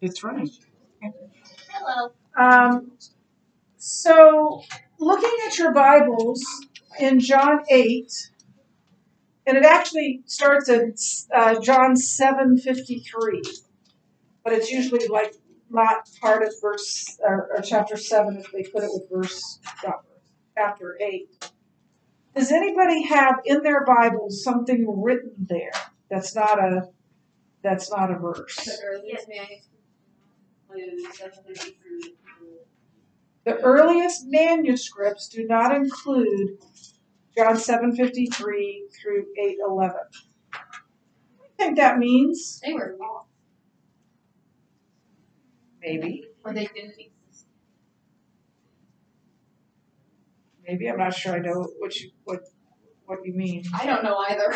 It's right. Hello. Um, so, looking at your Bibles in John 8, and it actually starts at uh, John 7:53, but it's usually like not part of verse or, or chapter 7 if they put it with verse not verse, chapter 8. Does anybody have in their Bible something written there that's not a that's not a verse? The earliest manuscript. The earliest manuscripts do not include John 7:53 through 8:11. What do you think that means? They were long. Maybe, Or they didn't exist. maybe I'm not sure. I know what you what what you mean. I don't know either.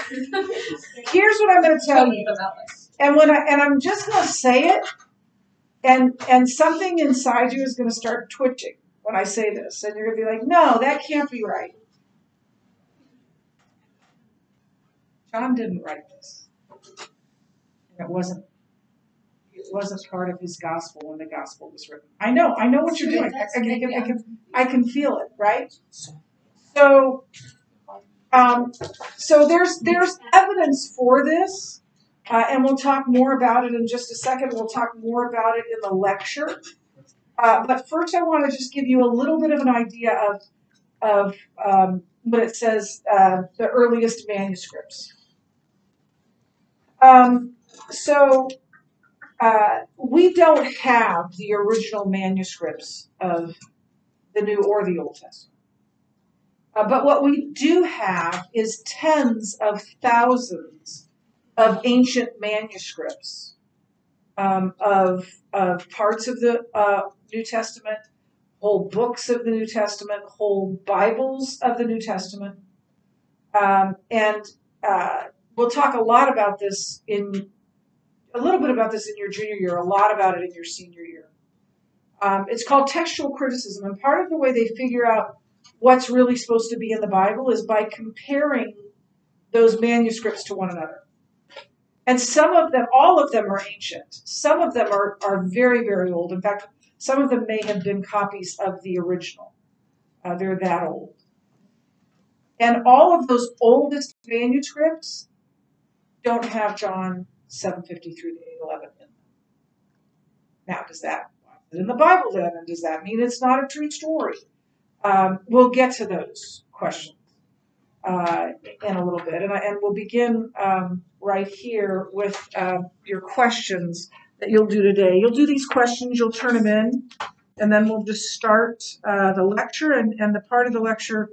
Here's what I'm going to tell you. about this. And when I and I'm just going to say it, and and something inside you is going to start twitching when I say this, and you're going to be like, "No, that can't be right." John didn't write this, it wasn't. It wasn't part of his gospel when the gospel was written. I know, I know what you're doing. I, I, can, I, can, I can feel it, right? So, um, so there's there's evidence for this. Uh, and we'll talk more about it in just a second. We'll talk more about it in the lecture. Uh, but first, I want to just give you a little bit of an idea of, of um, what it says uh, the earliest manuscripts. Um, so, uh, we don't have the original manuscripts of the New or the Old Testament. Uh, but what we do have is tens of thousands of ancient manuscripts um, of, of parts of the uh, New Testament, whole books of the New Testament, whole Bibles of the New Testament. Um, and uh, we'll talk a lot about this in a little bit about this in your junior year, a lot about it in your senior year. Um, it's called textual criticism, and part of the way they figure out what's really supposed to be in the Bible is by comparing those manuscripts to one another. And some of them, all of them are ancient. Some of them are, are very, very old. In fact, some of them may have been copies of the original. Uh, they're that old. And all of those oldest manuscripts don't have John 753 to 811 in them. Now, does that in the Bible then? And does that mean it's not a true story? Um, we'll get to those questions uh, in a little bit. And, I, and we'll begin um, right here with uh, your questions that you'll do today. You'll do these questions, you'll turn them in, and then we'll just start uh, the lecture. And, and the part of the lecture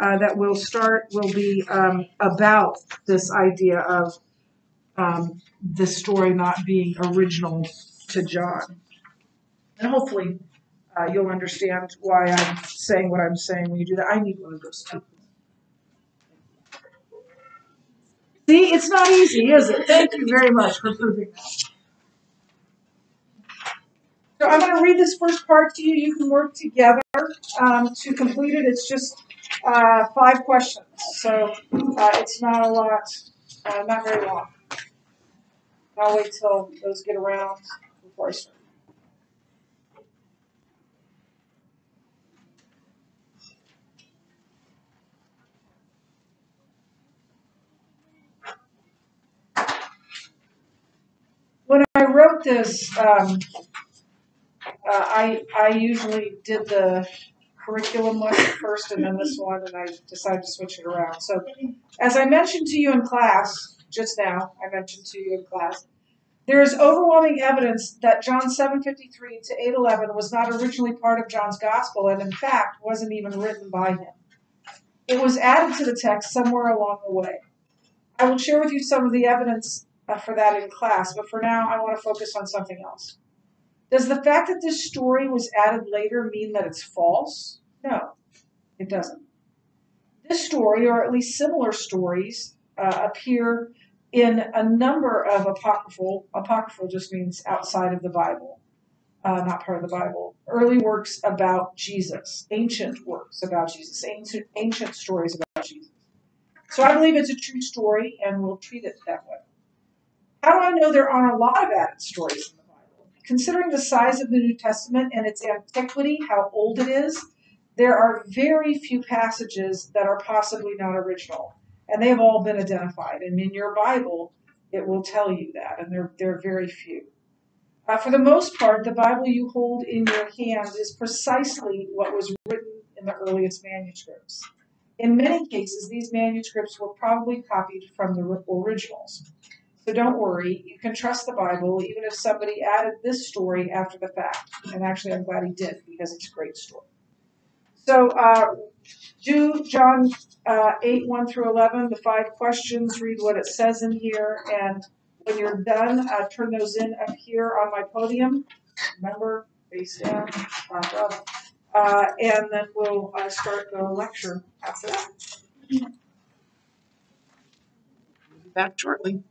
uh, that we'll start will be um, about this idea of um, the story not being original to John. And hopefully uh, you'll understand why I'm saying what I'm saying when you do that. I need one of those too. See, it's not easy, is it? Thank you very much for proving that. So I'm going to read this first part to you. You can work together um, to complete it. It's just uh, five questions, so uh, it's not a lot, uh, not very long. I'll wait till those get around before I start. when I wrote this, um, uh, I I usually did the curriculum one first and then this one, and I decided to switch it around. So, as I mentioned to you in class just now, I mentioned to you in class, there is overwhelming evidence that John 7:53 to 8:11 was not originally part of John's gospel, and in fact wasn't even written by him. It was added to the text somewhere along the way. I will share with you some of the evidence for that in class, but for now, I want to focus on something else. Does the fact that this story was added later mean that it's false? No, it doesn't. This story, or at least similar stories, uh, appear in a number of apocryphal, apocryphal just means outside of the Bible, uh, not part of the Bible, early works about Jesus, ancient works about Jesus, ancient, ancient stories about Jesus. So I believe it's a true story, and we'll treat it that way. How do I know there aren't a lot of added stories in the Bible? considering the size of the New Testament and its antiquity, how old it is, there are very few passages that are possibly not original, and they have all been identified. And in your Bible, it will tell you that, and there are very few. Uh, for the most part, the Bible you hold in your hands is precisely what was written in the earliest manuscripts. In many cases, these manuscripts were probably copied from the originals. So don't worry, you can trust the Bible even if somebody added this story after the fact. And actually, I'm glad he did because it's a great story. So uh, do John uh, 8, 1 through 11, the five questions, read what it says in here, and when you're done, uh, turn those in up here on my podium. Remember, face down, front up. Uh, and then we'll uh, start the lecture after that. Back shortly.